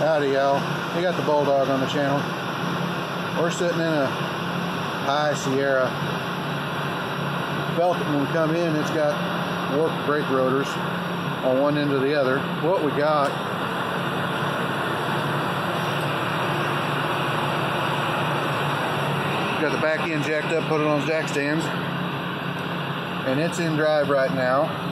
Howdy, y'all. We got the Bulldog on the channel. We're sitting in a high Sierra. It when we come in, it's got warped brake rotors on one end or the other. What we got got the back end jacked up, put it on jack stands, and it's in drive right now.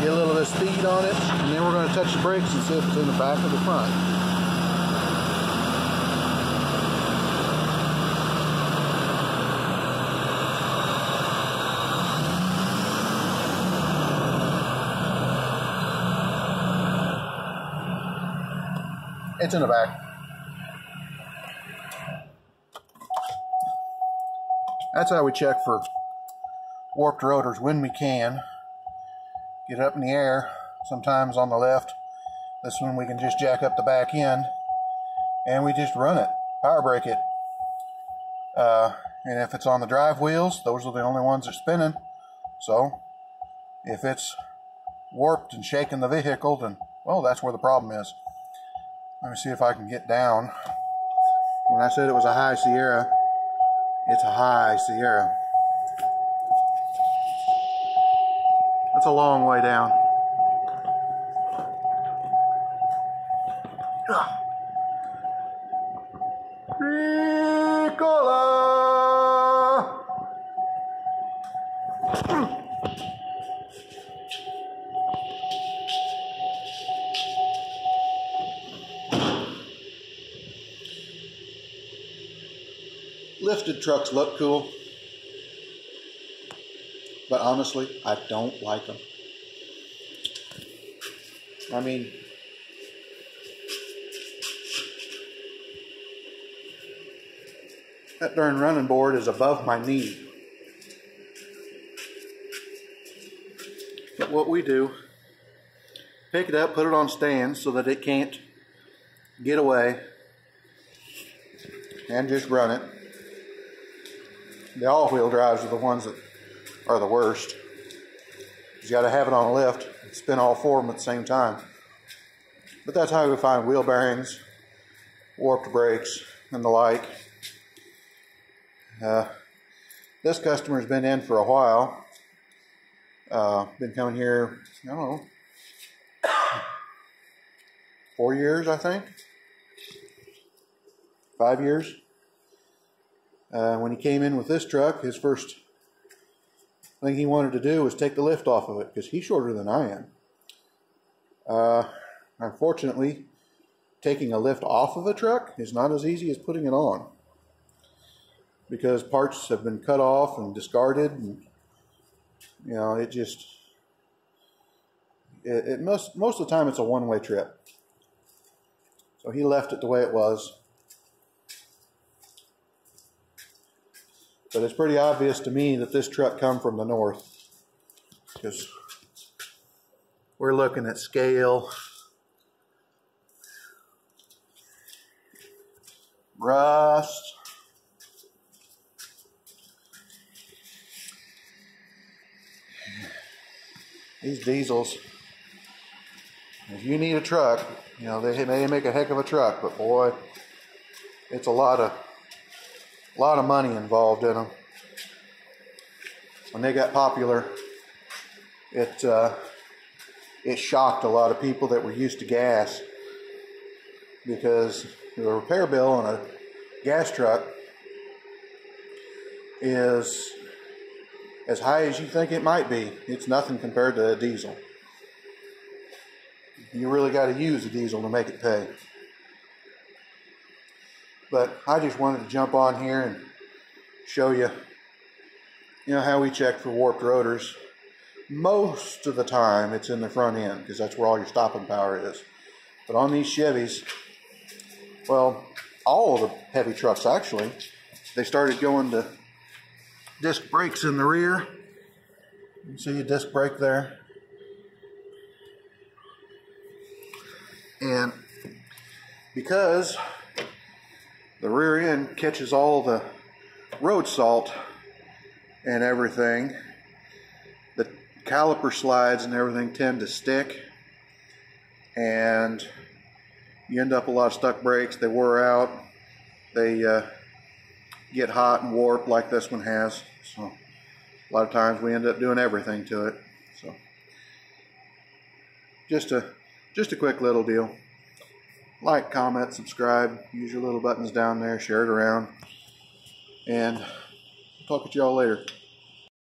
Get a on it, and then we're going to touch the brakes and see if it's in the back or the front. It's in the back. That's how we check for warped rotors when we can. Get up in the air, sometimes on the left. This one we can just jack up the back end and we just run it, power brake it. Uh, and if it's on the drive wheels, those are the only ones that are spinning. So if it's warped and shaking the vehicle, then, well, that's where the problem is. Let me see if I can get down. When I said it was a high Sierra, it's a high Sierra. That's a long way down. Ricola! Lifted trucks look cool, but honestly, I don't like them. I mean, that darn running board is above my knee. But what we do, pick it up, put it on stands so that it can't get away, and just run it. The all-wheel drives are the ones that are the worst. You got to have it on a lift, and spin all four of them at the same time. But that's how we find wheel bearings, warped brakes, and the like. Uh, this customer's been in for a while. Uh, been coming here, I don't know, four years, I think. Five years. Uh, when he came in with this truck, his first thing he wanted to do was take the lift off of it because he's shorter than I am. Uh, unfortunately, taking a lift off of a truck is not as easy as putting it on because parts have been cut off and discarded and you know it just it, it most most of the time it's a one-way trip. So he left it the way it was. But it's pretty obvious to me that this truck come from the north because we're looking at scale. Rust these diesels, if you need a truck, you know, they may make a heck of a truck, but boy, it's a lot of, a lot of money involved in them. When they got popular, it, uh, it shocked a lot of people that were used to gas because the repair bill on a gas truck is as high as you think it might be. It's nothing compared to a diesel. You really got to use a diesel to make it pay. But I just wanted to jump on here and show you, you know, how we check for warped rotors. Most of the time, it's in the front end because that's where all your stopping power is. But on these Chevys, well, all of the heavy trucks actually, they started going to disc brakes in the rear. You see a disc brake there. And because the rear end catches all the road salt, and everything, the caliper slides and everything tend to stick and you end up a lot of stuck brakes. They wear out. They uh, get hot and warp like this one has. So a lot of times we end up doing everything to it. So just a just a quick little deal. Like, comment, subscribe, use your little buttons down there, share it around, and talk with y'all later.